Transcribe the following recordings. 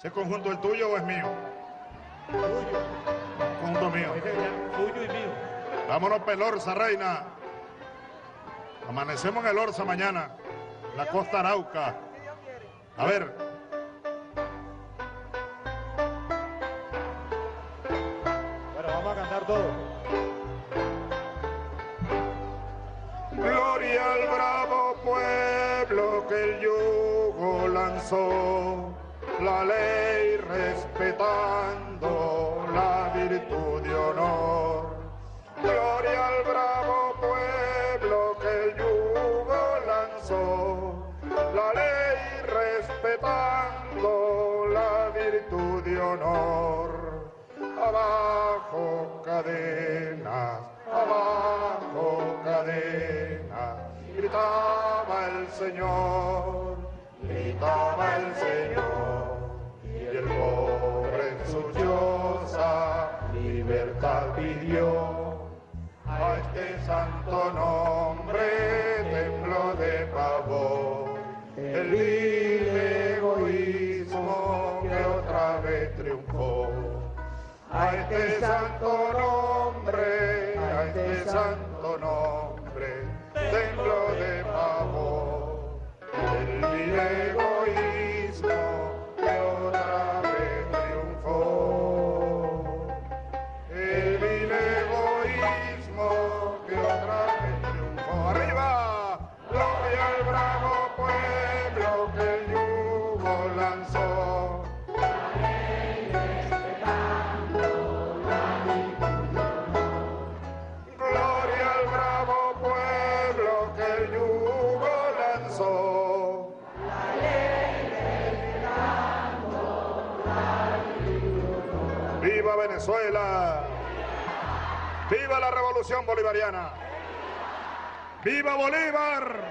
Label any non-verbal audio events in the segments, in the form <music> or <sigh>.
¿Ese conjunto es tuyo o es mío? Tuyo. Conjunto mío. Tuyo y mío. Vámonos para el Orsa, reina. Amanecemos en el Orsa mañana, en la costa Arauca. A ver. Bueno, vamos a cantar todo. Gloria al bravo pueblo que el yugo lanzó, la ley respetando la virtud de honor. Gloria al bravo pueblo que el yugo lanzó, la ley respetando la virtud de honor. Abajo cadenas, abajo cadenas, gritaba el Señor, gritaba el Señor, pidió. A este santo nombre tembló de pavor el vil egoísmo que otra vez triunfó. A este santo nombre, a este santo nombre, tembló de pavor el vil egoísmo Venezuela! ¡Viva la revolución bolivariana! ¡Viva Bolívar!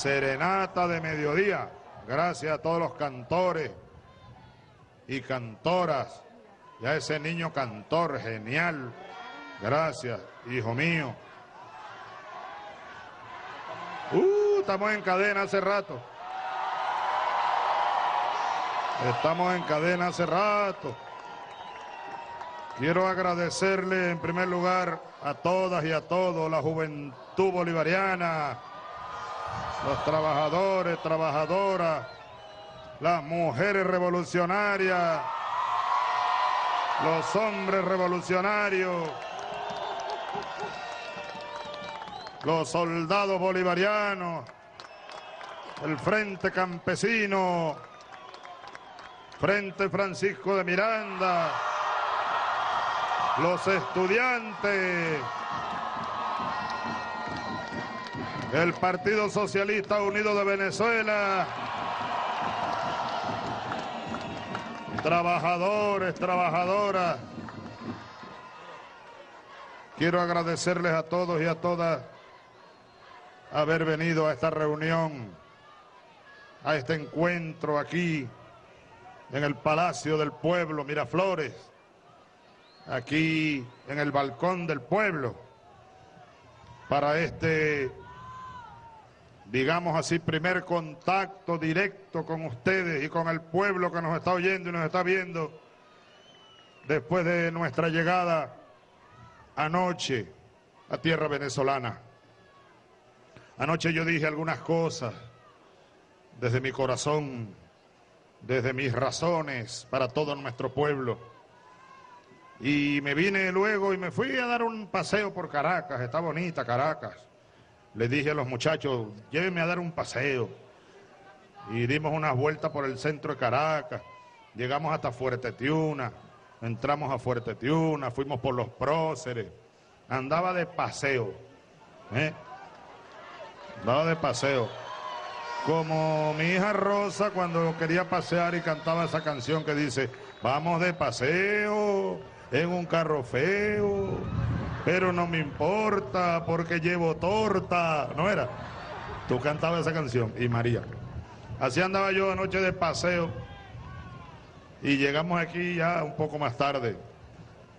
Serenata de mediodía, gracias a todos los cantores y cantoras, y a ese niño cantor genial, gracias, hijo mío. Uh, estamos en cadena hace rato. Estamos en cadena hace rato. Quiero agradecerle en primer lugar a todas y a todos, la juventud bolivariana, los trabajadores, trabajadoras, las mujeres revolucionarias, los hombres revolucionarios, los soldados bolivarianos, el Frente Campesino, Frente Francisco de Miranda, los estudiantes, el Partido Socialista Unido de Venezuela, trabajadores, trabajadoras. Quiero agradecerles a todos y a todas haber venido a esta reunión, a este encuentro aquí en el Palacio del Pueblo, Miraflores, aquí en el balcón del pueblo, para este, digamos así, primer contacto directo con ustedes y con el pueblo que nos está oyendo y nos está viendo después de nuestra llegada anoche a tierra venezolana. Anoche yo dije algunas cosas desde mi corazón desde mis razones para todo nuestro pueblo. Y me vine luego y me fui a dar un paseo por Caracas, está bonita Caracas. Le dije a los muchachos, llévenme a dar un paseo. Y dimos unas vueltas por el centro de Caracas, llegamos hasta Fuerte Tiuna, entramos a Fuerte Tiuna, fuimos por los próceres, andaba de paseo, ¿eh? andaba de paseo. Como mi hija Rosa cuando quería pasear y cantaba esa canción que dice, vamos de paseo en un carro feo, pero no me importa porque llevo torta, ¿no era? Tú cantabas esa canción y María. Así andaba yo anoche de paseo y llegamos aquí ya un poco más tarde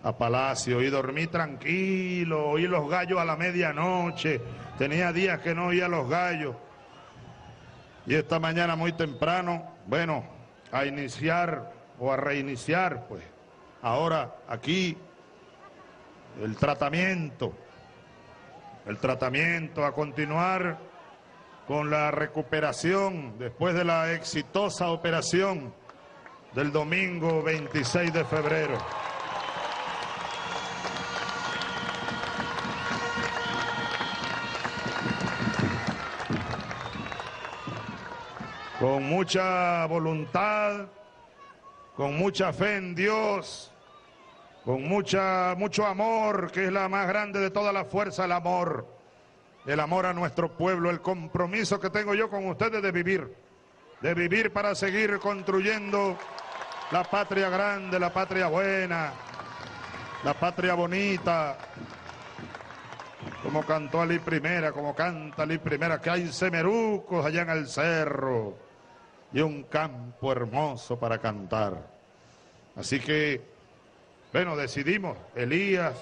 a Palacio y dormí tranquilo, oí los gallos a la medianoche, tenía días que no oía los gallos. Y esta mañana muy temprano, bueno, a iniciar o a reiniciar, pues, ahora aquí el tratamiento, el tratamiento, a continuar con la recuperación después de la exitosa operación del domingo 26 de febrero. Con mucha voluntad, con mucha fe en Dios, con mucha, mucho amor, que es la más grande de toda la fuerza, el amor. El amor a nuestro pueblo, el compromiso que tengo yo con ustedes de vivir, de vivir para seguir construyendo la patria grande, la patria buena, la patria bonita, como cantó Ali Primera, como canta Ali Primera, que hay semerucos allá en el cerro y un campo hermoso para cantar. Así que, bueno, decidimos, Elías,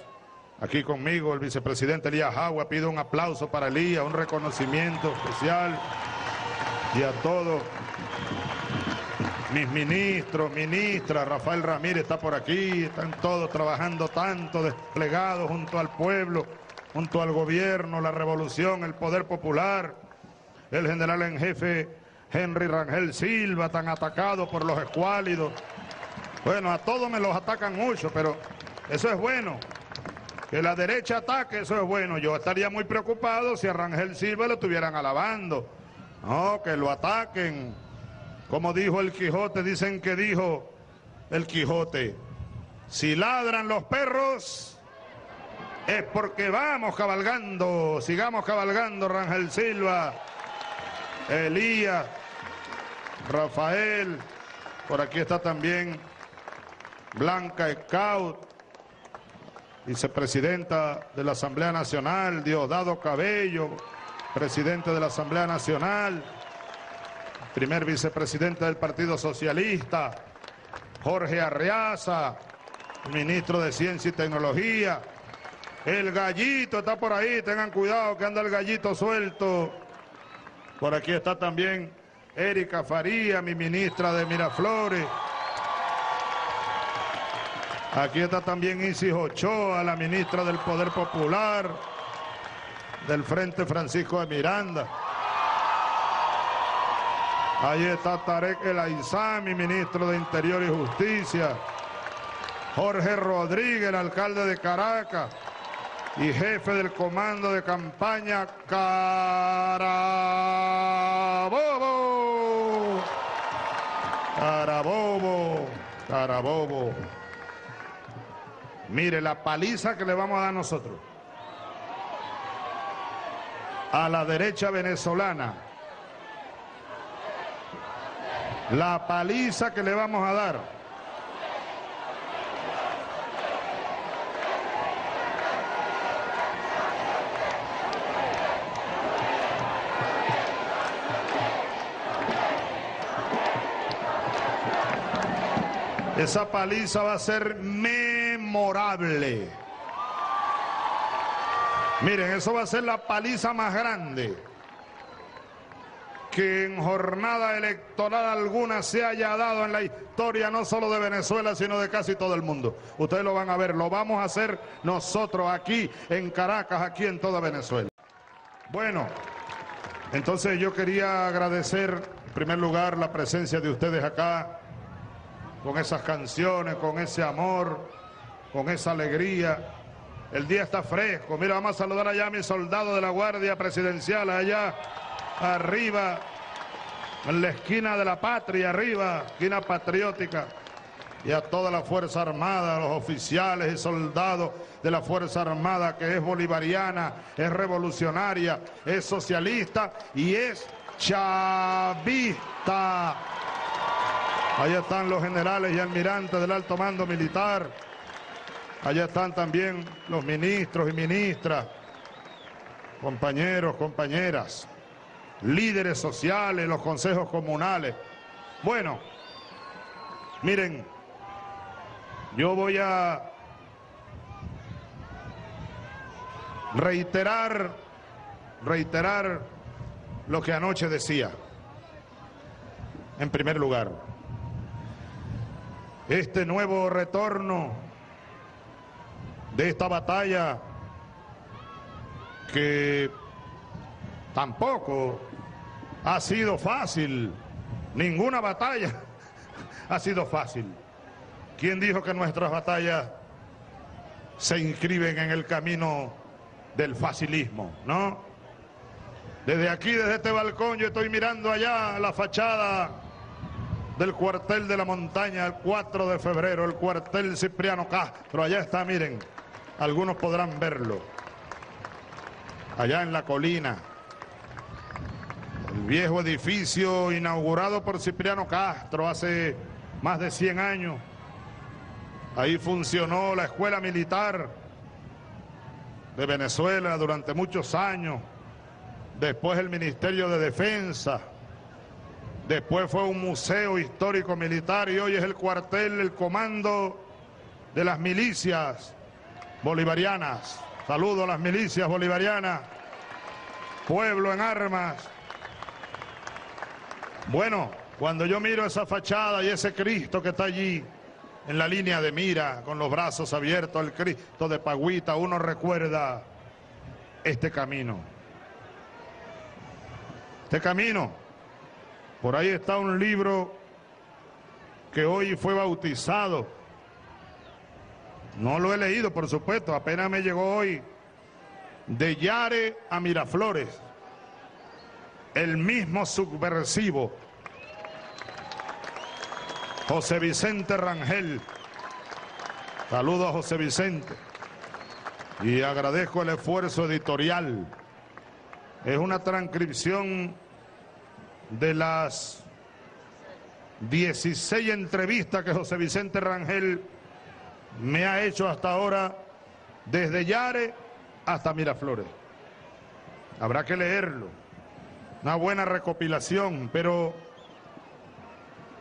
aquí conmigo el vicepresidente Elías Jagua, pido un aplauso para Elías, un reconocimiento especial. Y a todos mis ministros, ministras, Rafael Ramírez está por aquí, están todos trabajando tanto, desplegados junto al pueblo, junto al gobierno, la revolución, el poder popular, el general en jefe Henry Rangel Silva, tan atacado por los escuálidos. Bueno, a todos me los atacan mucho, pero eso es bueno. Que la derecha ataque, eso es bueno. Yo estaría muy preocupado si a Rangel Silva lo estuvieran alabando. No, que lo ataquen como dijo el Quijote, dicen que dijo el Quijote, si ladran los perros es porque vamos cabalgando, sigamos cabalgando, Rangel Silva, Elías, Rafael, por aquí está también Blanca Scout, vicepresidenta de la Asamblea Nacional, Diosdado Cabello, presidente de la Asamblea Nacional primer vicepresidente del Partido Socialista, Jorge Arriaza, ministro de Ciencia y Tecnología. El gallito está por ahí, tengan cuidado que anda el gallito suelto. Por aquí está también Erika Faría, mi ministra de Miraflores. Aquí está también Isis Ochoa, la ministra del Poder Popular, del Frente Francisco de Miranda. Ahí está Tarek El Aizami, ministro de Interior y Justicia. Jorge Rodríguez, el alcalde de Caracas y jefe del comando de campaña Carabobo. Carabobo, Carabobo. Mire la paliza que le vamos a dar nosotros. A la derecha venezolana la paliza que le vamos a dar. Esa paliza va a ser memorable. Miren, eso va a ser la paliza más grande que en jornada electoral alguna se haya dado en la historia no solo de Venezuela, sino de casi todo el mundo. Ustedes lo van a ver, lo vamos a hacer nosotros aquí en Caracas, aquí en toda Venezuela. Bueno, entonces yo quería agradecer en primer lugar la presencia de ustedes acá, con esas canciones, con ese amor, con esa alegría. El día está fresco. Mira, vamos a saludar allá a mi soldado de la Guardia Presidencial, allá arriba, en la esquina de la patria, arriba, esquina patriótica. Y a toda la Fuerza Armada, a los oficiales y soldados de la Fuerza Armada, que es bolivariana, es revolucionaria, es socialista y es chavista. Allá están los generales y almirantes del alto mando militar. Allá están también los ministros y ministras, compañeros, compañeras, líderes sociales, los consejos comunales. Bueno, miren, yo voy a reiterar, reiterar lo que anoche decía. En primer lugar, este nuevo retorno de esta batalla que tampoco ha sido fácil, ninguna batalla <laughs> ha sido fácil. ¿Quién dijo que nuestras batallas se inscriben en el camino del facilismo, no? Desde aquí, desde este balcón, yo estoy mirando allá la fachada del cuartel de la montaña, el 4 de febrero, el cuartel Cipriano Castro. Allá está, miren, algunos podrán verlo. Allá en la colina. El viejo edificio inaugurado por Cipriano Castro hace más de 100 años. Ahí funcionó la escuela militar de Venezuela durante muchos años después el Ministerio de Defensa, después fue un museo histórico militar y hoy es el cuartel, el comando de las milicias bolivarianas. Saludo a las milicias bolivarianas, pueblo en armas. Bueno, cuando yo miro esa fachada y ese Cristo que está allí en la línea de mira, con los brazos abiertos, el Cristo de Pagüita, uno recuerda este camino este camino. Por ahí está un libro que hoy fue bautizado. No lo he leído, por supuesto, apenas me llegó hoy. De Yare a Miraflores. El mismo subversivo. José Vicente Rangel. Saludo a José Vicente. Y agradezco el esfuerzo editorial es una transcripción de las 16 entrevistas que José Vicente Rangel me ha hecho hasta ahora, desde Yare hasta Miraflores. Habrá que leerlo. Una buena recopilación, pero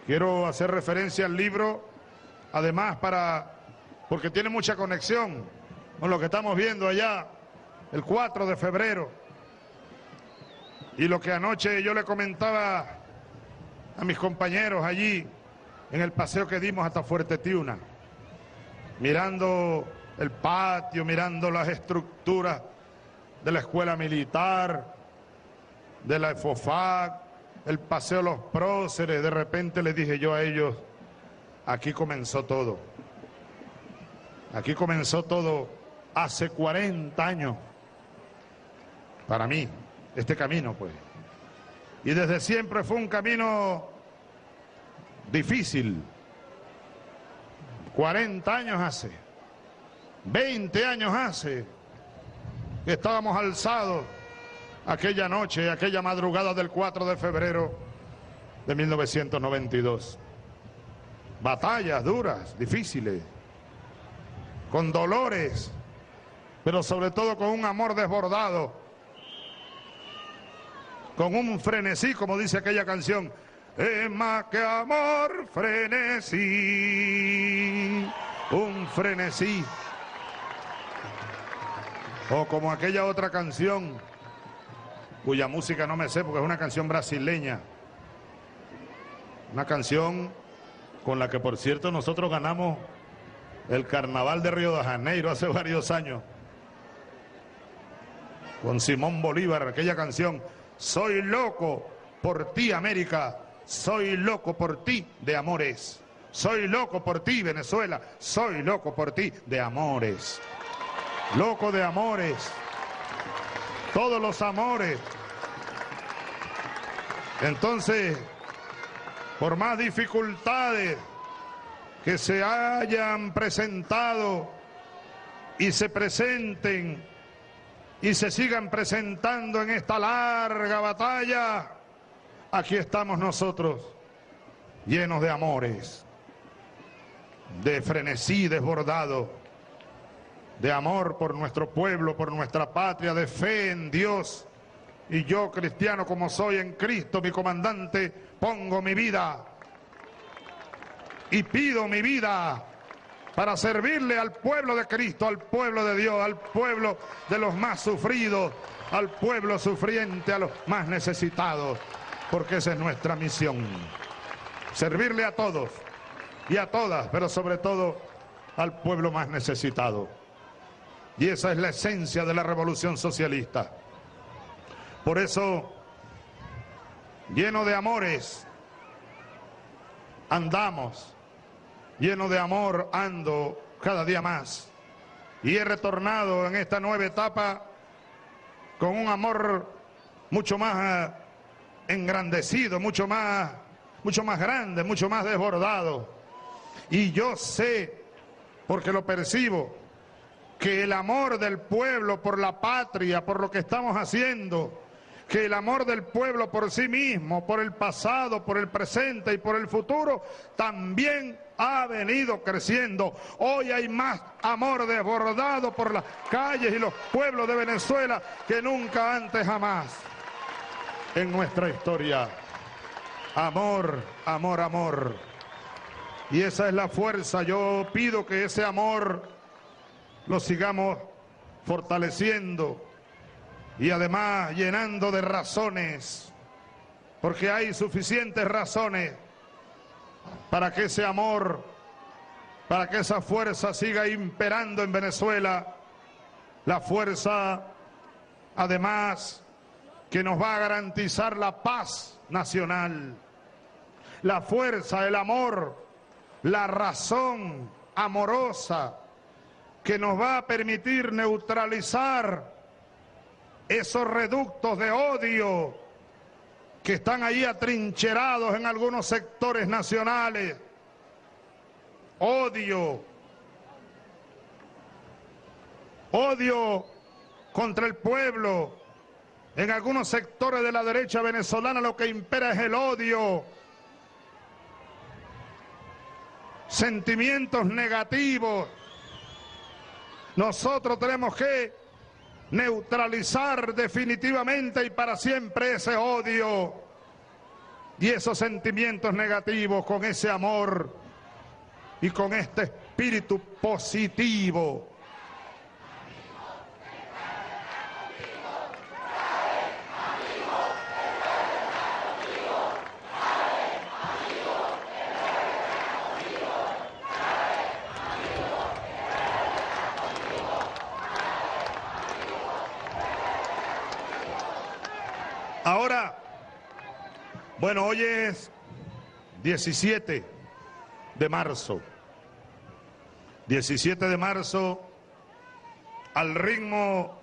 quiero hacer referencia al libro, además para, porque tiene mucha conexión con lo que estamos viendo allá el 4 de febrero y lo que anoche yo le comentaba a mis compañeros allí en el paseo que dimos hasta Fuerte Tiuna, mirando el patio, mirando las estructuras de la escuela militar, de la EFOFAC, el paseo Los Próceres, de repente les dije yo a ellos, aquí comenzó todo. Aquí comenzó todo hace 40 años, para mí este camino, pues. Y desde siempre fue un camino difícil. 40 años hace, 20 años hace, estábamos alzados aquella noche, aquella madrugada del 4 de febrero de 1992. Batallas duras, difíciles, con dolores, pero sobre todo con un amor desbordado con un frenesí, como dice aquella canción. Es más que amor, frenesí, un frenesí. O como aquella otra canción, cuya música no me sé porque es una canción brasileña. Una canción con la que, por cierto, nosotros ganamos el carnaval de Río de Janeiro hace <laughs> varios años. Con Simón Bolívar, aquella canción. Soy loco por ti, América. Soy loco por ti de amores. Soy loco por ti, Venezuela. Soy loco por ti de amores. Loco de amores. Todos los amores. Entonces, por más dificultades que se hayan presentado y se presenten y se sigan presentando en esta larga batalla, aquí estamos nosotros, llenos de amores, de frenesí desbordado, de amor por nuestro pueblo, por nuestra patria, de fe en Dios. Y yo, cristiano como soy en Cristo, mi comandante, pongo mi vida y pido mi vida para servirle al pueblo de Cristo, al pueblo de Dios, al pueblo de los más sufridos, al pueblo sufriente, a los más necesitados, porque esa es nuestra misión. Servirle a todos y a todas, pero sobre todo al pueblo más necesitado. Y esa es la esencia de la revolución socialista. Por eso, lleno de amores, andamos lleno de amor ando cada día más. Y he retornado en esta nueva etapa con un amor mucho más engrandecido, mucho más, mucho más grande, mucho más desbordado. Y yo sé, porque lo percibo, que el amor del pueblo por la patria, por lo que estamos haciendo, que el amor del pueblo por sí mismo, por el pasado, por el presente y por el futuro, también ha venido creciendo. Hoy hay más amor desbordado por las calles y los pueblos de Venezuela que nunca antes jamás en nuestra historia. Amor, amor, amor. Y esa es la fuerza. Yo pido que ese amor lo sigamos fortaleciendo y además llenando de razones, porque hay suficientes razones para que ese amor, para que esa fuerza siga imperando en Venezuela, la fuerza además que nos va a garantizar la paz nacional, la fuerza, el amor, la razón amorosa que nos va a permitir neutralizar esos reductos de odio que están ahí atrincherados en algunos sectores nacionales. Odio. Odio contra el pueblo. En algunos sectores de la derecha venezolana lo que impera es el odio. Sentimientos negativos. Nosotros tenemos que neutralizar definitivamente y para siempre ese odio y esos sentimientos negativos con ese amor y con este espíritu positivo Ahora, bueno, hoy es 17 de marzo. 17 de marzo, al ritmo,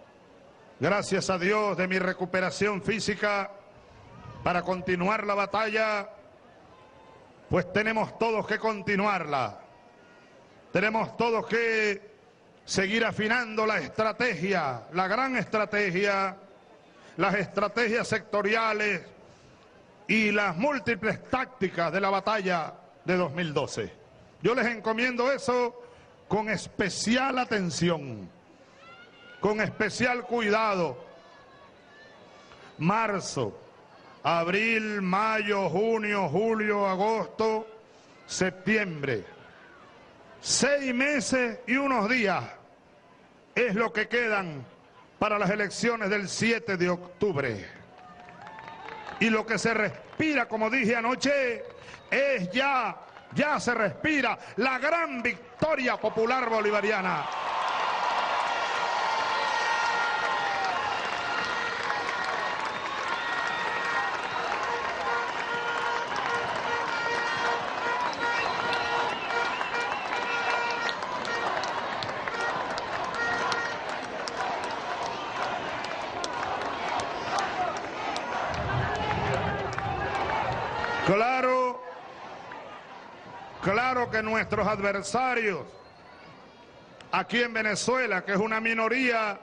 gracias a Dios, de mi recuperación física para continuar la batalla, pues tenemos todos que continuarla. Tenemos todos que seguir afinando la estrategia, la gran estrategia las estrategias sectoriales y las múltiples tácticas de la batalla de 2012. Yo les encomiendo eso con especial atención, con especial cuidado. Marzo, abril, mayo, junio, julio, agosto, septiembre. Seis meses y unos días es lo que quedan para las elecciones del 7 de octubre. Y lo que se respira, como dije anoche, es ya, ya se respira la gran victoria popular bolivariana. Nuestros adversarios aquí en Venezuela, que es una minoría,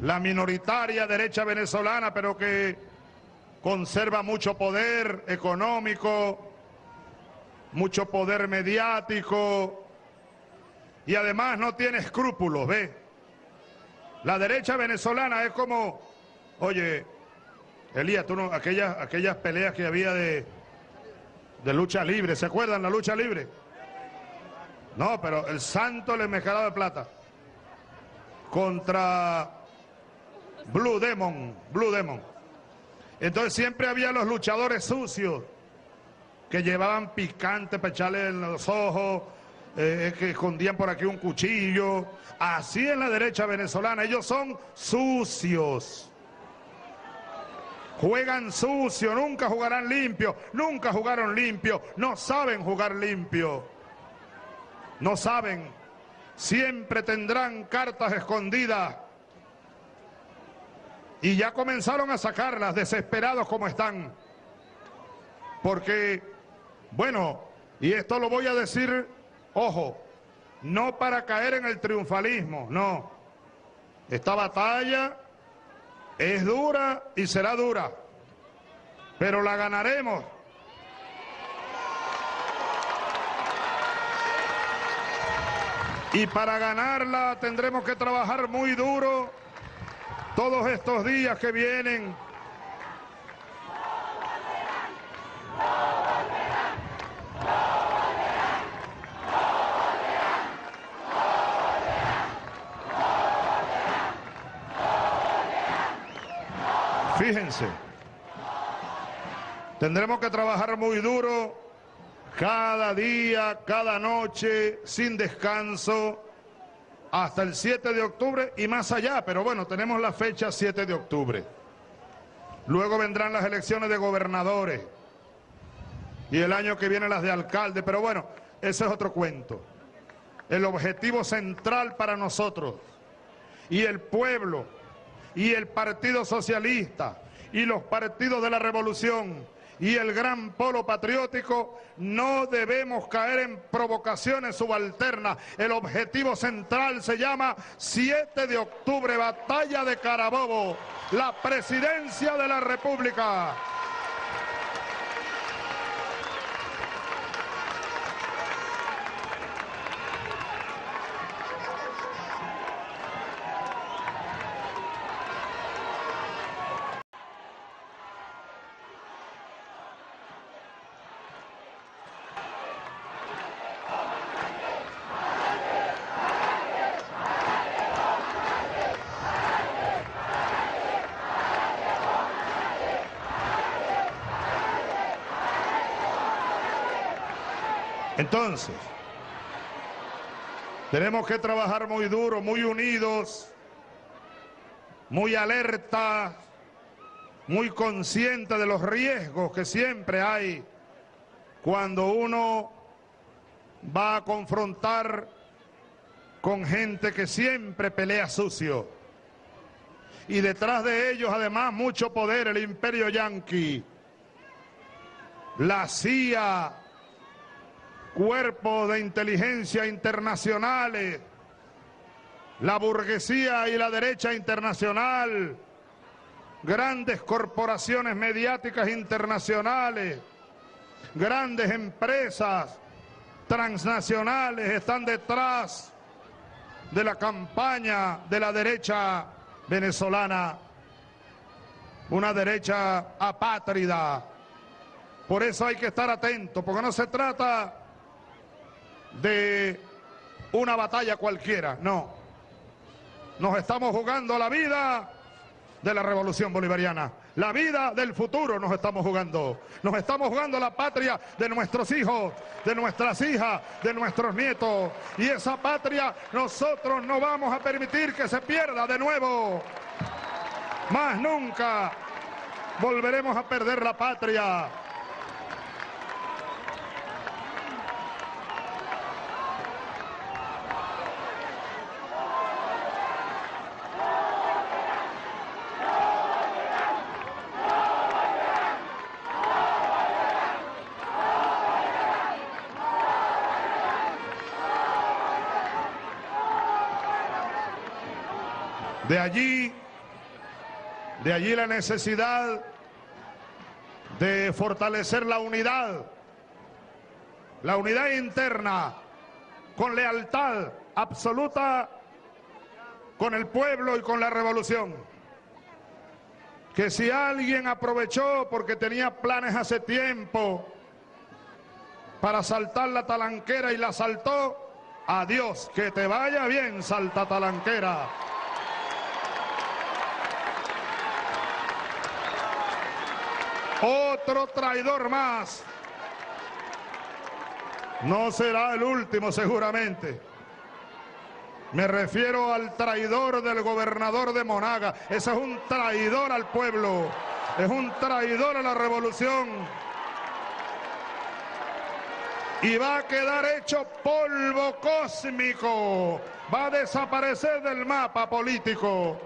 la minoritaria derecha venezolana, pero que conserva mucho poder económico, mucho poder mediático y además no tiene escrúpulos, ¿ve? La derecha venezolana es como, oye, Elías, tú no, aquellas, aquellas peleas que había de, de lucha libre, ¿se acuerdan la lucha libre? No, pero el santo le mezclado de plata contra Blue Demon, Blue Demon. Entonces siempre había los luchadores sucios que llevaban picante para echarle en los ojos, eh, que escondían por aquí un cuchillo. Así en la derecha venezolana, ellos son sucios. Juegan sucio, nunca jugarán limpio, nunca jugaron limpio, no saben jugar limpio. No saben, siempre tendrán cartas escondidas. Y ya comenzaron a sacarlas, desesperados como están. Porque, bueno, y esto lo voy a decir, ojo, no para caer en el triunfalismo, no. Esta batalla es dura y será dura, pero la ganaremos. Y para ganarla tendremos que trabajar muy duro todos estos días que vienen. Fíjense, tendremos que trabajar muy duro cada día, cada noche, sin descanso, hasta el 7 de octubre y más allá, pero bueno, tenemos la fecha 7 de octubre. Luego vendrán las elecciones de gobernadores y el año que viene las de alcalde, pero bueno, ese es otro cuento. El objetivo central para nosotros y el pueblo y el Partido Socialista y los partidos de la revolución y el gran polo patriótico, no debemos caer en provocaciones subalternas. El objetivo central se llama 7 de octubre, batalla de Carabobo, la presidencia de la República. Entonces, tenemos que trabajar muy duro, muy unidos, muy alerta, muy consciente de los riesgos que siempre hay cuando uno va a confrontar con gente que siempre pelea sucio. Y detrás de ellos además mucho poder, el imperio yanqui, la CIA, cuerpos de inteligencia internacionales, la burguesía y la derecha internacional, grandes corporaciones mediáticas internacionales, grandes empresas transnacionales están detrás de la campaña de la derecha venezolana, una derecha apátrida. Por eso hay que estar atentos, porque no se trata de una batalla cualquiera, no. Nos estamos jugando la vida de la revolución bolivariana. La vida del futuro nos estamos jugando. Nos estamos jugando la patria de nuestros hijos, de nuestras hijas, de nuestros nietos. Y esa patria nosotros no vamos a permitir que se pierda de nuevo. Más nunca volveremos a perder la patria. Allí, de allí la necesidad de fortalecer la unidad, la unidad interna, con lealtad absoluta con el pueblo y con la revolución. Que si alguien aprovechó porque tenía planes hace tiempo para saltar la talanquera y la saltó, adiós, que te vaya bien, salta talanquera. Otro traidor más. No será el último seguramente. Me refiero al traidor del gobernador de Monaga. Ese es un traidor al pueblo. Es un traidor a la revolución. Y va a quedar hecho polvo cósmico. Va a desaparecer del mapa político.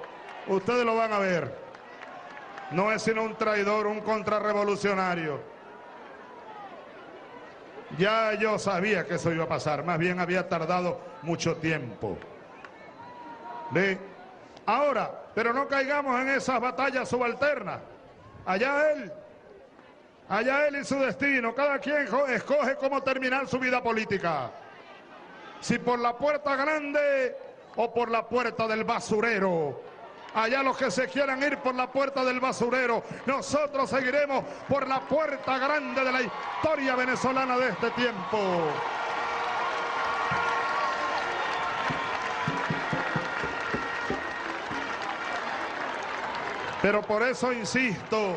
Ustedes lo van a ver. No es sino un traidor, un contrarrevolucionario. Ya yo sabía que eso iba a pasar, más bien había tardado mucho tiempo. Ahora, pero no caigamos en esas batallas subalternas. Allá él, allá él y su destino. Cada quien escoge cómo terminar su vida política. Si por la puerta grande o por la puerta del basurero. Allá los que se quieran ir por la puerta del basurero, nosotros seguiremos por la puerta grande de la historia venezolana de este tiempo. Pero por eso insisto,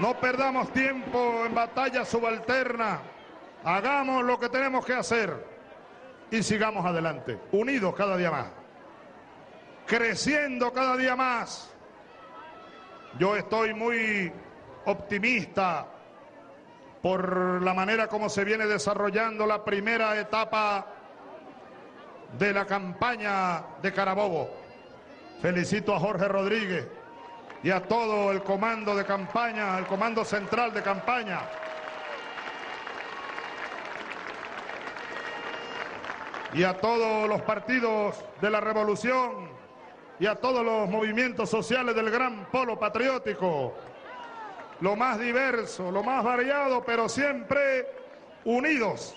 No perdamos tiempo en batalla subalterna. Hagamos lo que tenemos que hacer y sigamos adelante, unidos cada día más, creciendo cada día más. Yo estoy muy optimista por la manera como se viene desarrollando la primera etapa de la campaña de Carabobo. Felicito a Jorge Rodríguez y a todo el comando de campaña, el comando central de campaña. Y a todos los partidos de la revolución y a todos los movimientos sociales del gran polo patriótico. Lo más diverso, lo más variado, pero siempre unidos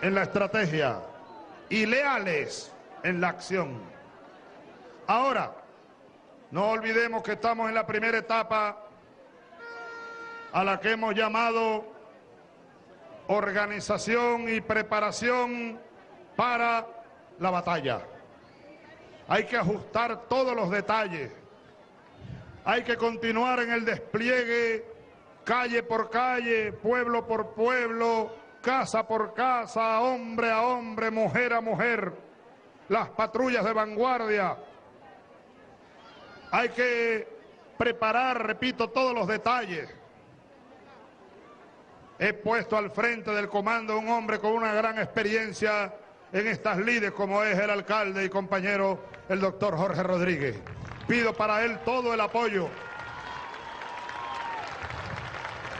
en la estrategia y leales en la acción. Ahora, no olvidemos que estamos en la primera etapa a la que hemos llamado organización y preparación para la batalla. Hay que ajustar todos los detalles. Hay que continuar en el despliegue calle por calle, pueblo por pueblo, casa por casa, hombre a hombre, mujer a mujer. Las patrullas de vanguardia, hay que preparar, repito, todos los detalles. He puesto al frente del comando un hombre con una gran experiencia en estas lides como es el alcalde y compañero, el doctor Jorge Rodríguez. Pido para él todo el apoyo,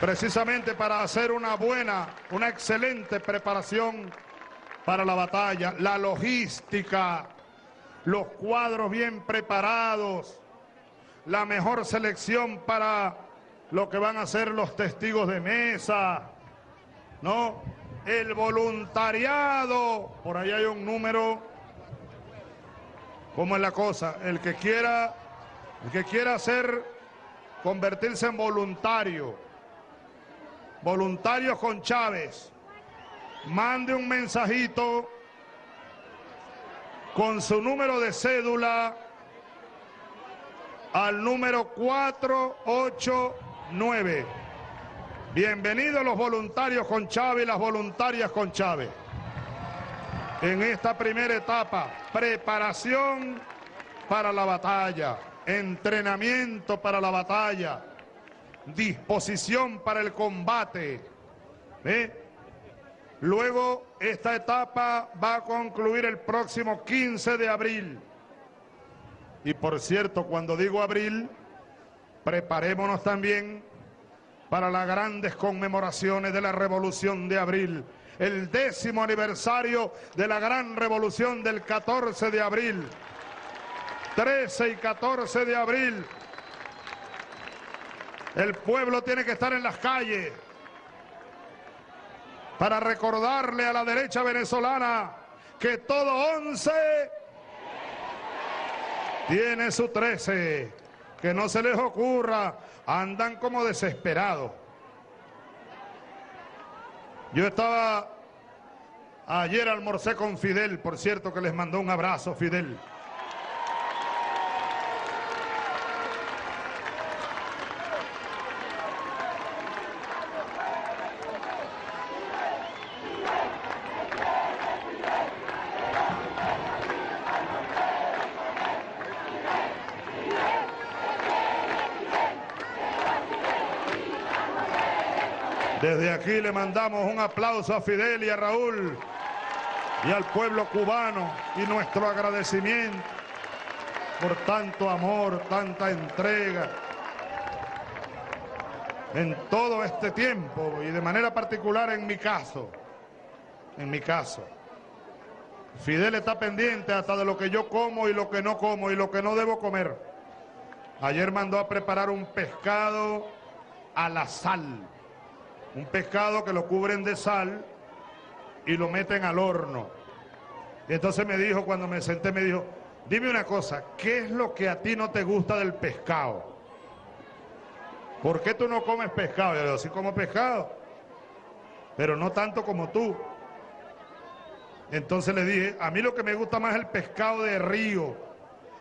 precisamente para hacer una buena, una excelente preparación para la batalla, la logística, los cuadros bien preparados, la mejor selección para lo que van a ser los testigos de mesa, ¿no? El voluntariado, por ahí hay un número, ¿cómo es la cosa? El que quiera, el que quiera hacer, convertirse en voluntario, voluntario con Chávez, mande un mensajito con su número de cédula al número 489. Bienvenidos los voluntarios con Chávez y las voluntarias con Chávez. En esta primera etapa, preparación para la batalla, entrenamiento para la batalla, disposición para el combate. Luego, esta etapa va a concluir el próximo 15 de abril Y por cierto, cuando digo abril, preparémonos también para las grandes conmemoraciones de la Revolución de Abril, el décimo aniversario de la gran revolución del 14 de abril. 13 y 14 de abril. El pueblo tiene que estar en las calles para recordarle a la derecha venezolana que todo 11 tiene su 13. Que no se les ocurra, andan como desesperados. Yo estaba ayer almorcé con Fidel, por cierto que les mandó un abrazo Fidel. Desde aquí le mandamos un aplauso a Fidel y a Raúl y al pueblo cubano y nuestro agradecimiento por tanto amor, tanta entrega en todo este tiempo y de manera particular en mi caso, en mi caso. Fidel está pendiente hasta de lo que yo como y lo que no como y lo que no debo comer. Ayer mandó a preparar un pescado a la sal un pescado que lo cubren de sal y lo meten al horno. Y entonces me dijo, cuando me senté, me dijo, dime una cosa, ¿qué es lo que a ti no te gusta del pescado? ¿Por qué tú no comes pescado? Yo le digo, sí como pescado, pero no tanto como tú. Entonces le dije, a mí lo que me gusta más es el pescado de río.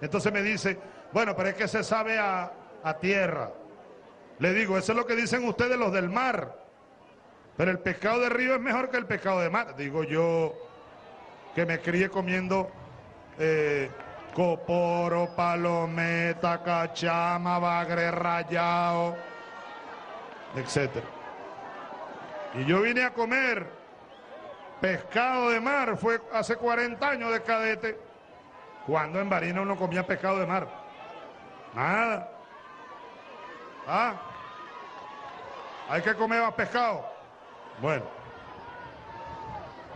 Entonces me dice, bueno, pero es que se sabe a, a tierra. Le digo, eso es lo que dicen ustedes los del mar. Pero el pescado de río es mejor que el pescado de mar. Digo yo que me crié comiendo eh, coporo, palometa, cachama, bagre rayado, etc. Y yo vine a comer pescado de mar, fue hace 40 años de cadete, cuando en Barina uno comía pescado de mar. Nada. Ah, hay que comer más pescado. Bueno,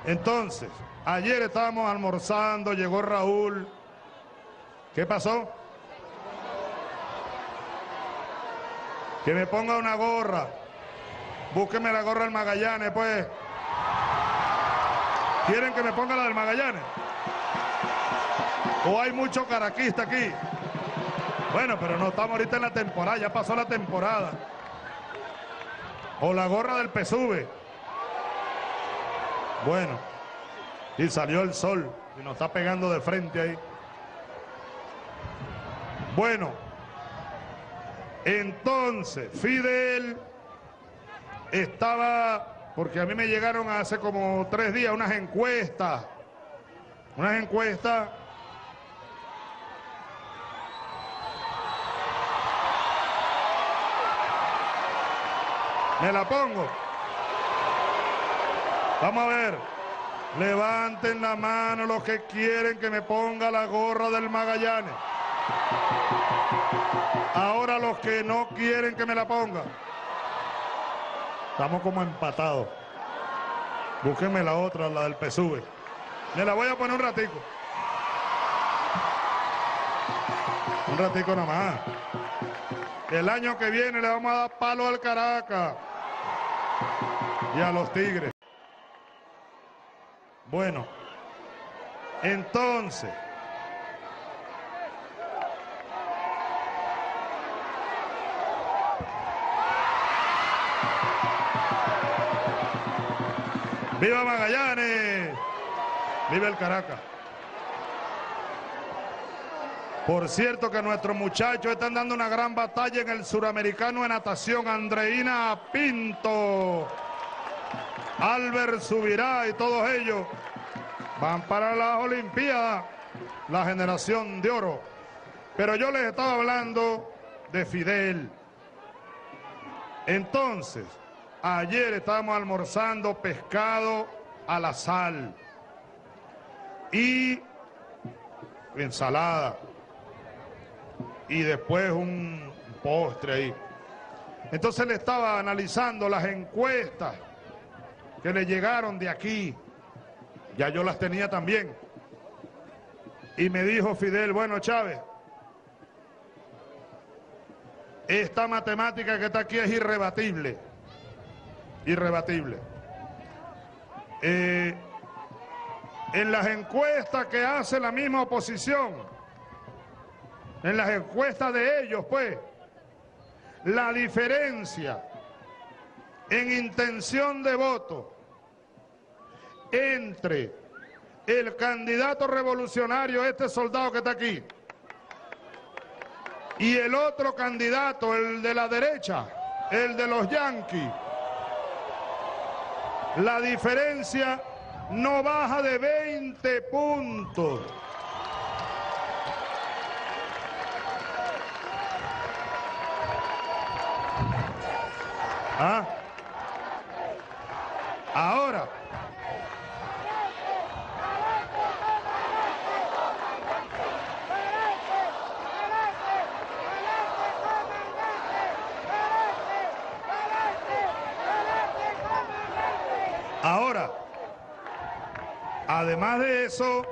entonces, ayer estábamos almorzando, llegó Raúl. ¿Qué pasó? Que me ponga una gorra. Búsqueme la gorra del Magallanes, pues. ¿Quieren que me ponga la del Magallanes? ¿O hay mucho caraquista aquí? Bueno, pero no estamos ahorita en la temporada, ya pasó la temporada. O la gorra del PSUV. Bueno, y salió el sol y nos está pegando de frente ahí. Bueno, entonces Fidel estaba, porque a mí me llegaron hace como tres días unas encuestas, unas encuestas Me la pongo. Vamos a ver. Levanten la mano los que quieren que me ponga la gorra del Magallanes. Ahora los que no quieren que me la ponga. Estamos como empatados. Búsquenme la otra, la del PSUV. Me la voy a poner un ratico. Un ratico nomás. El año que viene le vamos a dar palo al Caracas y a los Tigres. Bueno, entonces, ¡Viva Magallanes! ¡Viva el Caracas! Por cierto que nuestros muchachos están dando una gran batalla en el suramericano de natación. Andreina Pinto Albert Subirá y todos ellos van para las Olimpiadas, la generación de oro. Pero yo les estaba hablando de Fidel. Entonces, ayer estábamos almorzando pescado a la sal y ensalada. y después un postre ahí. Entonces le estaba analizando las encuestas que le llegaron de aquí. Ya yo las tenía también. Y me dijo Fidel, bueno Chávez, esta matemática que está aquí es irrebatible. Irrebatible. Eh, en las encuestas que hace la misma oposición, en las encuestas de ellos, pues, la diferencia en intención de voto entre el candidato revolucionario, este soldado que está aquí, y el otro candidato, el de la derecha, el de los yanquis, la diferencia no baja de 20 puntos. ¿Ah? Ahora. Además de eso,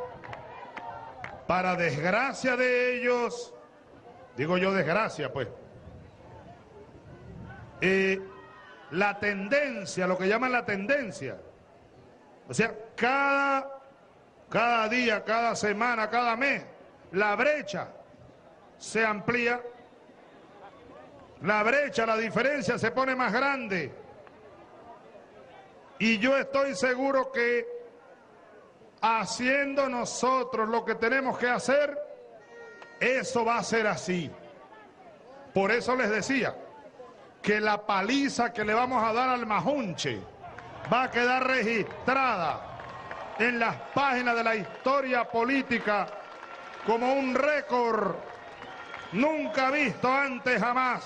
para desgracia de ellos, digo yo desgracia, pues, eh, la tendencia, lo que llaman la tendencia, o sea, cada, cada día, cada semana, cada mes, la brecha se amplía, la brecha, la diferencia se pone más grande. Y yo estoy seguro que haciendo nosotros lo que tenemos que hacer, eso va a ser así. Por eso les decía que la paliza que le vamos a dar al Majunche va a quedar registrada en las páginas de la historia política como un récord nunca visto antes jamás.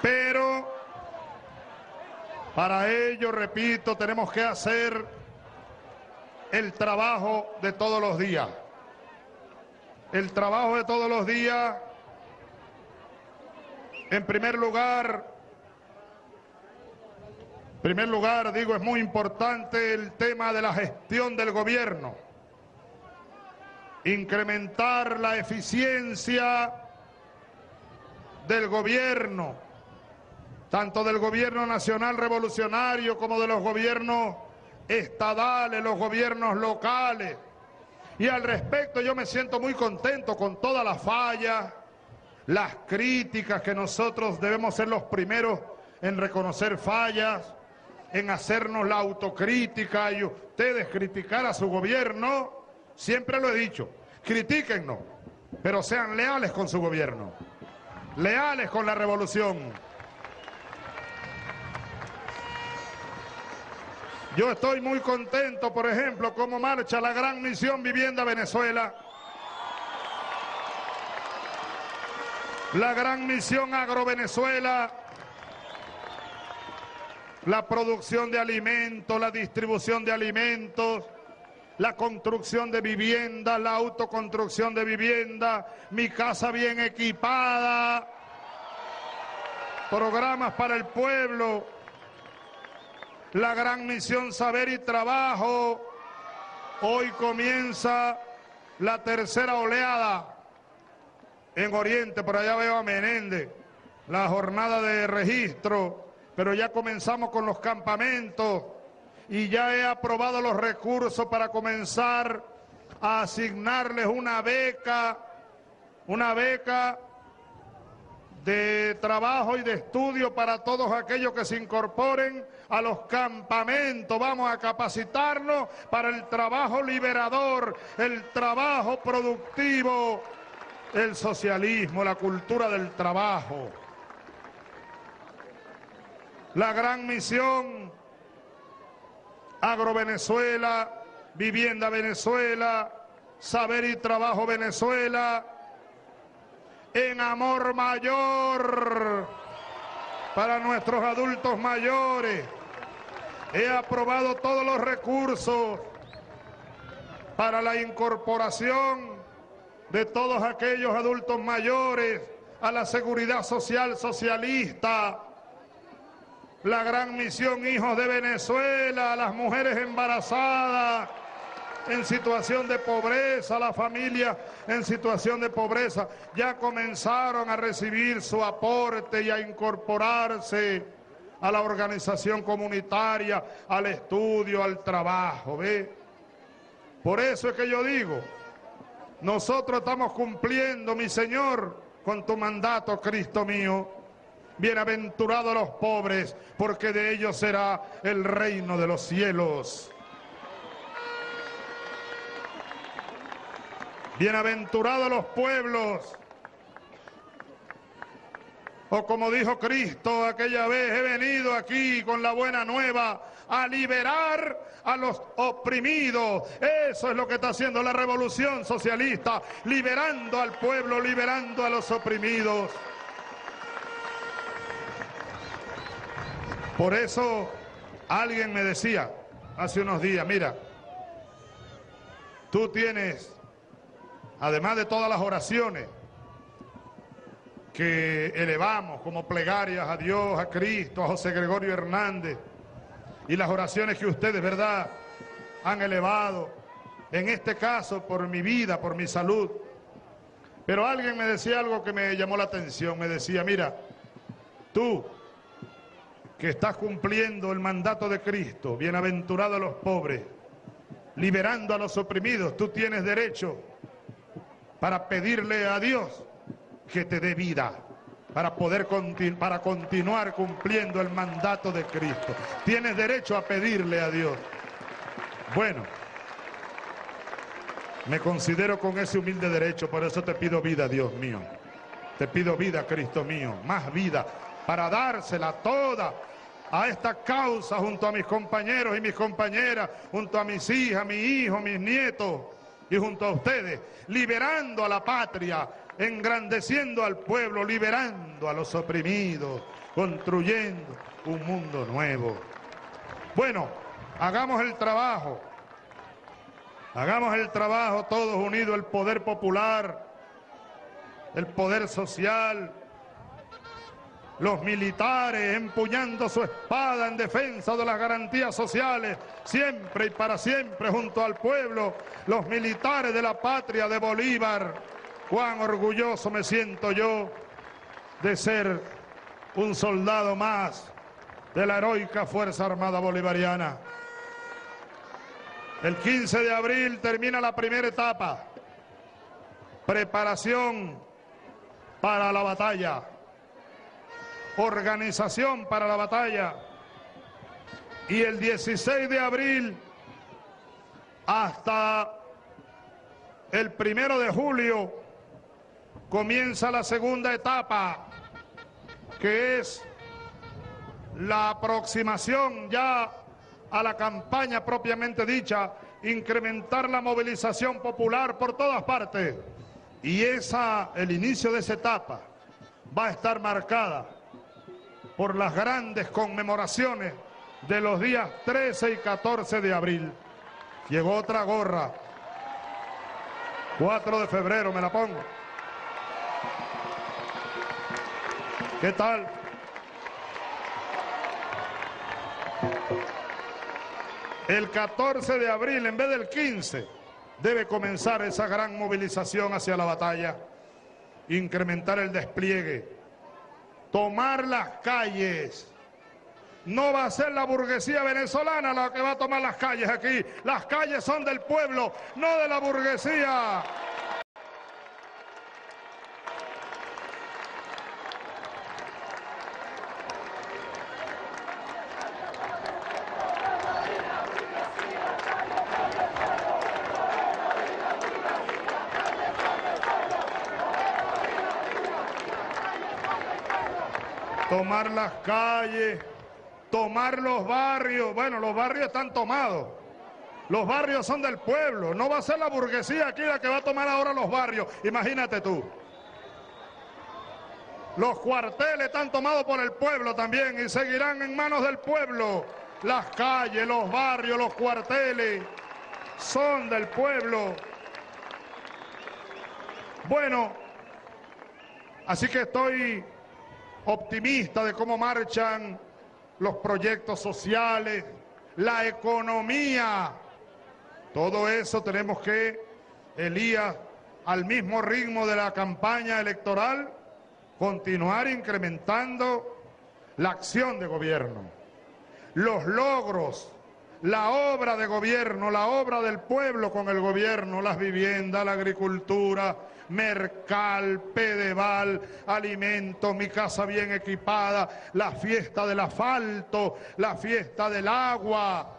Pero para ello, repito, tenemos que hacer el trabajo de todos los días. El trabajo de todos los días, en primer lugar, en primer lugar, digo, es muy importante el tema de la gestión del gobierno. Incrementar la eficiencia del gobierno tanto del gobierno nacional revolucionario como de los gobiernos estadales, los gobiernos locales. Y al respecto yo me siento muy contento con todas las fallas, las críticas que nosotros debemos ser los primeros en reconocer fallas, en hacernos la autocrítica y ustedes criticar a su gobierno. Siempre lo he dicho, critíquennos, pero sean leales con su gobierno, leales con la revolución. Yo estoy muy contento, por ejemplo, cómo marcha la gran misión Vivienda Venezuela. La gran misión Agro Venezuela. La producción de alimentos, la distribución de alimentos, la construcción de viviendas, la autoconstrucción de vivienda, mi casa bien equipada, programas para el pueblo, la gran misión Saber y Trabajo. Hoy comienza la tercera oleada en Oriente, por allá veo a Menéndez, la jornada de registro, pero ya comenzamos con los campamentos y ya he aprobado los recursos para comenzar a asignarles una beca, una beca de trabajo y de estudio para todos aquellos que se incorporen a los campamentos. Vamos a capacitarnos para el trabajo liberador, el trabajo productivo, el socialismo, la cultura del trabajo. La gran misión Agro Venezuela, Vivienda Venezuela, Saber y Trabajo Venezuela, en amor mayor para nuestros adultos mayores. He aprobado todos los recursos para la incorporación de todos aquellos adultos mayores a la seguridad social socialista, la gran misión Hijos de Venezuela, las mujeres embarazadas en situación de pobreza, la familia en situación de pobreza, ya comenzaron a recibir su aporte y a incorporarse a la organización comunitaria, al estudio, al trabajo, ¿ve? Por eso es que yo digo, nosotros estamos cumpliendo, mi Señor, con tu mandato, Cristo mío. Bienaventurados los pobres, porque de ellos será el reino de los cielos. Bienaventurados los pueblos. O como dijo Cristo aquella vez, he venido aquí con la buena nueva a liberar a los oprimidos. Eso es lo que está haciendo la revolución socialista, liberando al pueblo, liberando a los oprimidos. Por eso alguien me decía hace unos días, mira, tú tienes, además de todas las oraciones que elevamos como plegarias a Dios, a Cristo, a José Gregorio Hernández, y las oraciones que ustedes, ¿verdad?, han elevado, en este caso por mi vida, por mi salud. Pero alguien me decía algo que me llamó la atención, me decía, mira, tú, que estás cumpliendo el mandato de Cristo, bienaventurado a los pobres, liberando a los oprimidos, tú tienes derecho para pedirle a Dios que te dé vida, para poder para continuar cumpliendo el mandato de Cristo. Tienes derecho a pedirle a Dios. Bueno, me considero con ese humilde derecho, por eso te pido vida, Dios mío. Te pido vida, Cristo mío, más vida, para dársela toda a esta causa junto a mis compañeros y mis compañeras, junto a mis hijas, mi hijo, mis nietos y junto a ustedes, liberando a la patria, engrandeciendo al pueblo, liberando a los oprimidos, construyendo un mundo nuevo. Bueno, hagamos el trabajo, hagamos el trabajo todos unidos, el poder popular, el poder social, los militares empuñando su espada en defensa de las garantías sociales, siempre y para siempre junto al pueblo, los militares de la patria de Bolívar. Cuán orgulloso me siento yo de ser un soldado más de la heroica Fuerza Armada Bolivariana. El 15 de abril termina la primera etapa, preparación para la batalla organización para la batalla. Y el 16 de abril hasta el primero de julio comienza la segunda etapa, que es la aproximación ya a la campaña propiamente dicha, incrementar la movilización popular por todas partes. Y esa, el inicio de esa etapa va a estar marcada por las grandes conmemoraciones de los días 13 y 14 de abril. Llegó otra gorra. 4 de febrero me la pongo. ¿Qué tal? El 14 de abril, en vez del 15, debe comenzar esa gran movilización hacia la batalla, incrementar el despliegue tomar las calles. No va a ser la burguesía venezolana la que va a tomar las calles aquí. Las calles son del pueblo, no de la burguesía. Tomar las calles, tomar los barrios. Bueno, los barrios están tomados. Los barrios son del pueblo. No va a ser la burguesía aquí la que va a tomar ahora los barrios. Imagínate tú. Los cuarteles están tomados por el pueblo también y seguirán en manos del pueblo. Las calles, los barrios, los cuarteles. son del pueblo. Bueno, así que estoy optimista de cómo marchan los proyectos sociales, la economía. Todo eso tenemos que, Elías, al mismo ritmo de la campaña electoral, continuar incrementando la acción de gobierno, los logros, la obra de gobierno, la obra del pueblo con el gobierno, las viviendas, la agricultura, Mercal, Pedeval, alimentos, mi casa bien equipada, la fiesta del asfalto, la fiesta del agua,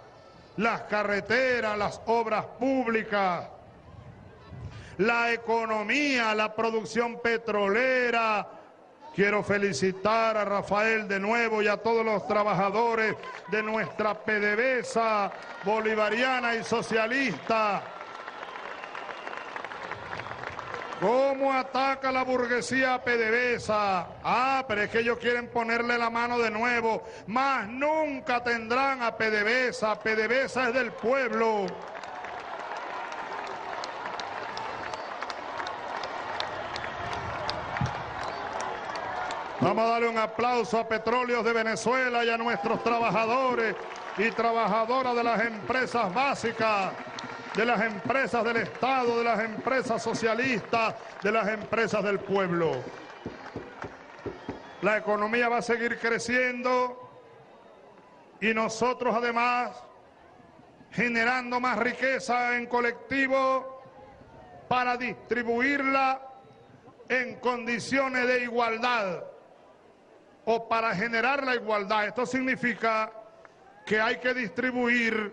las carreteras, las obras públicas, la economía, la producción petrolera. Quiero felicitar a Rafael de nuevo y a todos los trabajadores de nuestra PDVSA bolivariana y socialista. ¿Cómo ataca la burguesía PDVSA? Ah, pero es que ellos quieren ponerle la mano de nuevo. Más nunca tendrán a PDVSA. PDVSA es del pueblo. Vamos a darle un aplauso a Petróleos de Venezuela y a nuestros trabajadores y trabajadoras de las empresas básicas, de las empresas del Estado, de las empresas socialistas, de las empresas del pueblo. La economía va a seguir creciendo y nosotros además generando más riqueza en colectivo para distribuirla en condiciones de igualdad o para generar la igualdad. Esto significa que hay que distribuir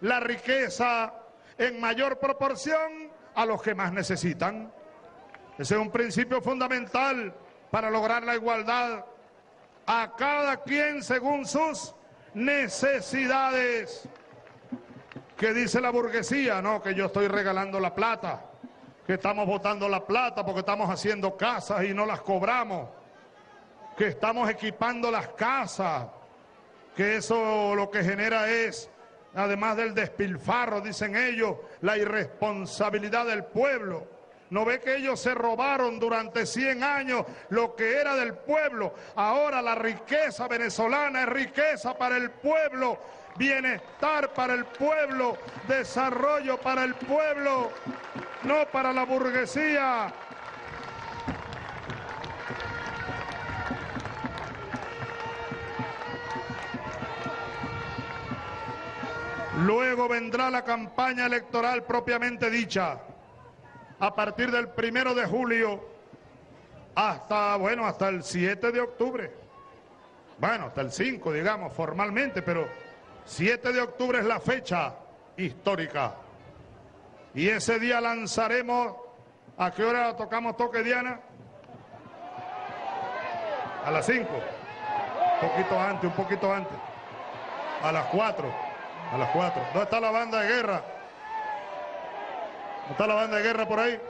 la riqueza en mayor proporción a los que más necesitan. Ese es un principio fundamental para lograr la igualdad a cada quien según sus necesidades. ¿Qué dice la burguesía? No, que yo estoy regalando la plata, que estamos botando la plata porque estamos haciendo casas y no las cobramos que estamos equipando las casas, que eso lo que genera es, además del despilfarro, dicen ellos, la irresponsabilidad del pueblo. ¿No ve que ellos se robaron durante 100 años lo que era del pueblo? Ahora la riqueza venezolana es riqueza para el pueblo, bienestar para el pueblo, desarrollo para el pueblo, no para la burguesía. Luego vendrá la campaña electoral propiamente dicha, a partir del primero de julio hasta, bueno, hasta el 7 de octubre. Bueno, hasta el 5, digamos, formalmente, pero 7 de octubre es la fecha histórica. Y ese día lanzaremos, ¿a qué hora tocamos toque, Diana? A las 5, un poquito antes, un poquito antes, a las 4. A las 4. ¿Dónde está la banda de guerra? ¿Dónde está la banda de guerra por ahí?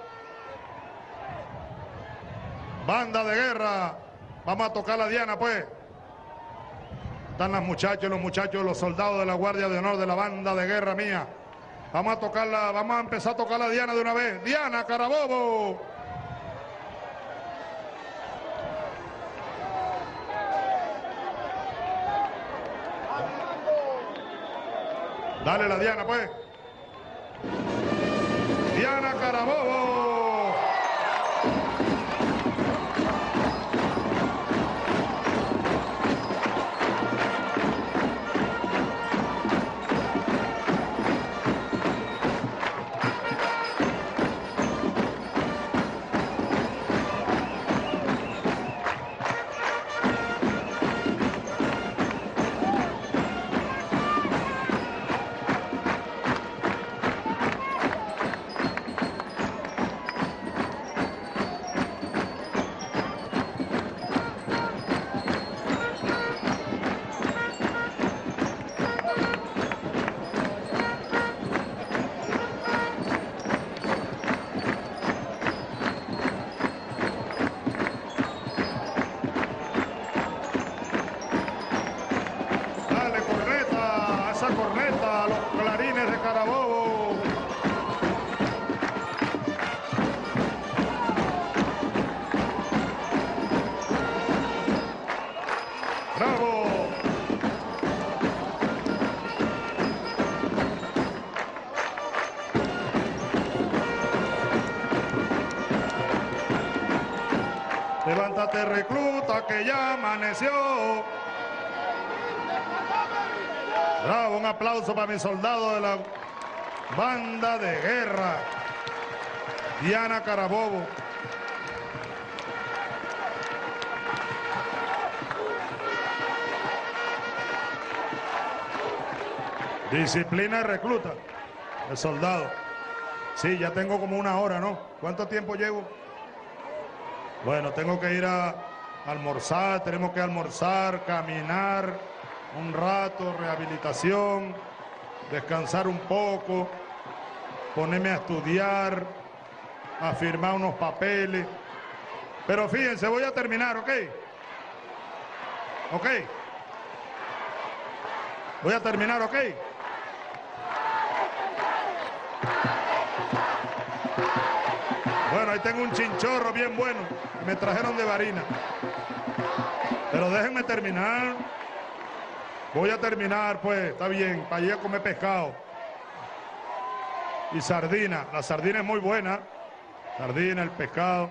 Banda de guerra. Vamos a tocar la Diana, pues. Están las muchachos, los muchachos, los soldados de la Guardia de Honor de la banda de guerra mía. Vamos a tocarla, vamos a empezar a tocar la Diana de una vez. Diana Carabobo. Dale la Diana, pues. Diana Carabobo. Que ya amaneció. Bravo, un aplauso para mi soldado de la banda de guerra, Diana Carabobo. Disciplina de recluta, de soldado. Sí, ya tengo como una hora, ¿no? ¿Cuánto tiempo llevo? Bueno, tengo que ir a almorzar, tenemos que almorzar, caminar un rato, rehabilitación, descansar un poco, ponerme a estudiar, a firmar unos papeles. Pero fíjense, voy a terminar, ¿ok? ¿Ok? Voy a terminar, ¿ok? Ahí tengo un chinchorro bien bueno. Me trajeron de varina. Pero déjenme terminar. Voy a terminar, pues, está bien, para ir a comer pescado. Y sardina. La sardina es muy buena. Sardina, el pescado.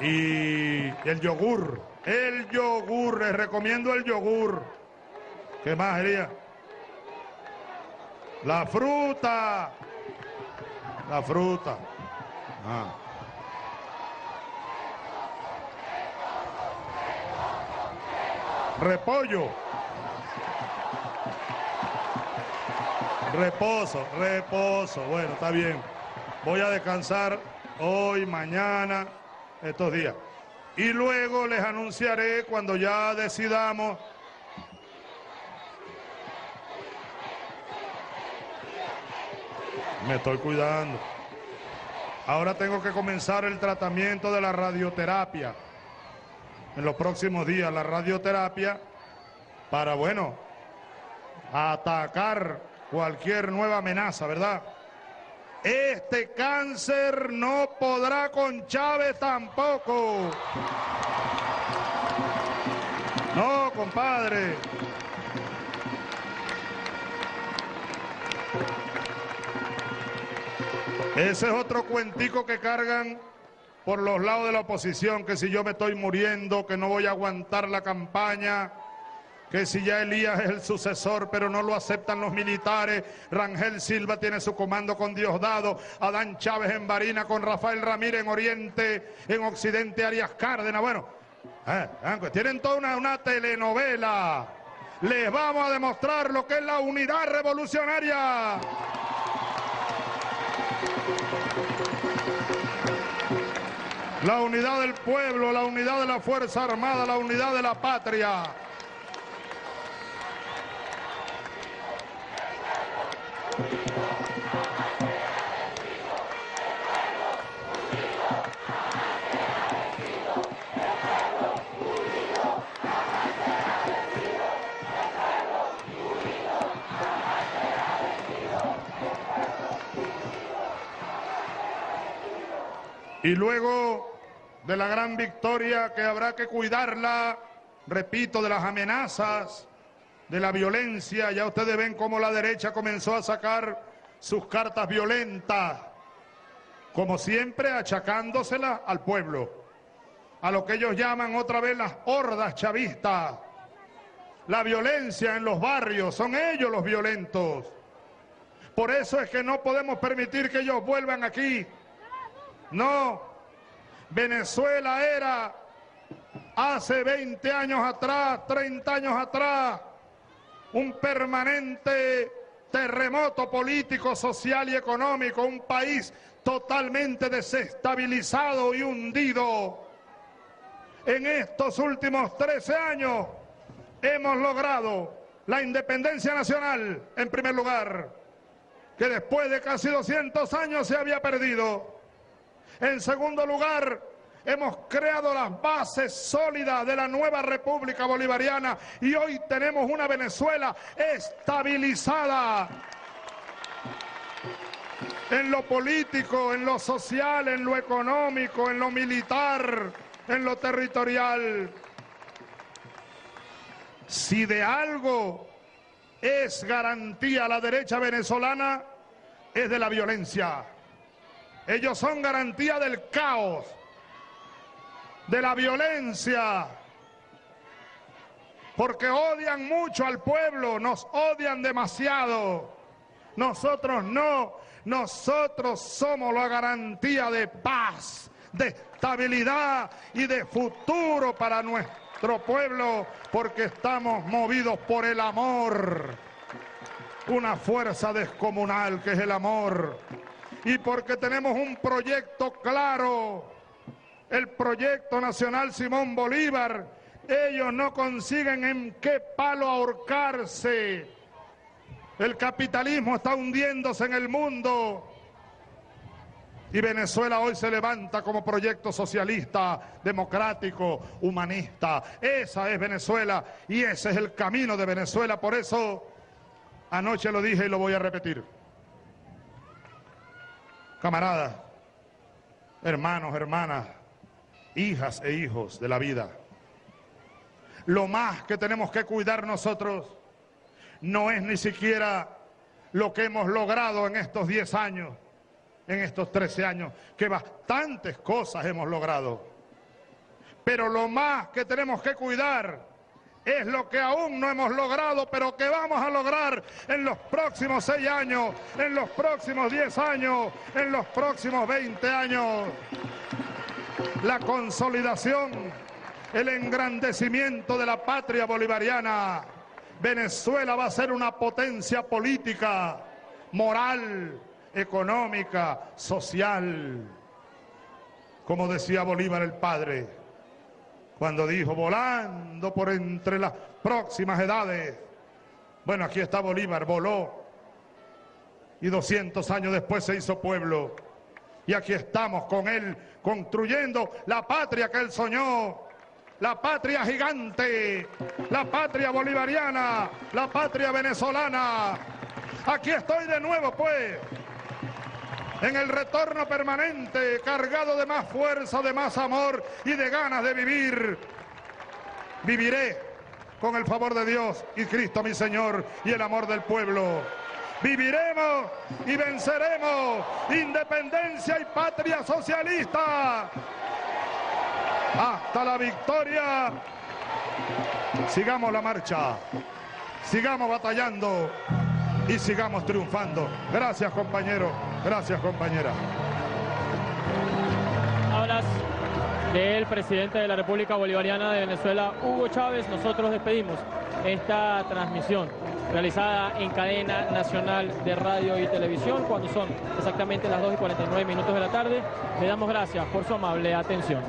Y el yogur. El yogur, les recomiendo el yogur. ¿Qué más sería? La fruta. La fruta. Ah. Repollo. Reposo, reposo. Bueno, está bien. Voy a descansar hoy, mañana, estos días. Y luego les anunciaré cuando ya decidamos Me estoy cuidando. Ahora tengo que comenzar el tratamiento de la radioterapia. En los próximos días, la radioterapia para, bueno, atacar cualquier nueva amenaza, ¿verdad? Este cáncer no podrá con Chávez tampoco. No, compadre. Ese es otro cuentico que cargan por los lados de la oposición, que si yo me estoy muriendo, que no voy a aguantar la campaña, que si ya Elías es el sucesor, pero no lo aceptan los militares, Rangel Silva tiene su comando con Diosdado, Adán Chávez en Barina, con Rafael Ramírez en Oriente, en Occidente Arias Cárdenas, bueno, eh, pues tienen toda una, una telenovela. Les vamos a demostrar lo que es la unidad revolucionaria. La unidad del pueblo, la unidad de la Fuerza Armada, la unidad de la patria. Y luego de la gran victoria que habrá que cuidarla, repito, de las amenazas, de la violencia, ya ustedes ven cómo la derecha comenzó a sacar sus cartas violentas, como siempre achacándosela al pueblo, a lo que ellos llaman otra vez las hordas chavistas. La violencia en los barrios, son ellos los violentos. Por eso es que no podemos permitir que ellos vuelvan aquí no, Venezuela era hace 20 años atrás, 30 años atrás, un permanente terremoto político, social y económico, un país totalmente desestabilizado y hundido. En estos últimos 13 años hemos logrado la independencia nacional, en primer lugar, que después de casi 200 años se había perdido. En segundo lugar, hemos creado las bases sólidas de la nueva República Bolivariana y hoy tenemos una Venezuela estabilizada en lo político, en lo social, en lo económico, en lo militar, en lo territorial. Si de algo es garantía la derecha venezolana, es de la violencia. Ellos son garantía del caos. de la violencia, porque odian mucho al pueblo, nos odian demasiado. Nosotros no, nosotros somos la garantía de paz, de estabilidad y de futuro para nuestro pueblo, porque estamos movidos por el amor, una fuerza descomunal que es el amor, y porque tenemos un proyecto claro, el proyecto nacional Simón Bolívar, ellos no consiguen en qué palo ahorcarse. El capitalismo está hundiéndose en el mundo. Y Venezuela hoy se levanta como proyecto socialista, democrático, humanista. Esa es Venezuela y ese es el camino de Venezuela. Por eso anoche lo dije y lo voy a repetir. Camaradas, hermanos, hermanas, hijas e hijos de la vida. Lo más que tenemos que cuidar nosotros no es ni siquiera lo que hemos logrado en estos 10 años, en estos 13 años, que bastantes cosas hemos logrado. Pero lo más que tenemos que cuidar es lo que aún no hemos logrado, pero que vamos a lograr en los próximos 6 años, en los próximos 10 años, en los próximos 20 años. La consolidación, el engrandecimiento de la patria bolivariana Venezuela va a ser una potencia política, moral, económica, social. Como decía Bolívar el padre, cuando dijo, volando por entre las próximas edades. Bueno, aquí está Bolívar, voló. Y 200 años después se hizo pueblo. Y aquí estamos con él construyendo la patria que él soñó, la patria gigante, la patria bolivariana, la patria venezolana. Aquí estoy de nuevo, pues, en el retorno permanente, cargado de más fuerza, de más amor y de ganas de vivir. Viviré con el favor de Dios y Cristo mi Señor y el amor del pueblo. Viviremos y venceremos independencia y patria socialista hasta la victoria. Sigamos la marcha, sigamos batallando y sigamos triunfando. Gracias compañero, gracias compañera. Hablas del presidente de la República Bolivariana de Venezuela, Hugo Chávez. Nosotros despedimos esta transmisión realizada en cadena nacional de radio y televisión cuando son exactamente las 2 y 49 minutos de la tarde. Le damos gracias por su amable atención.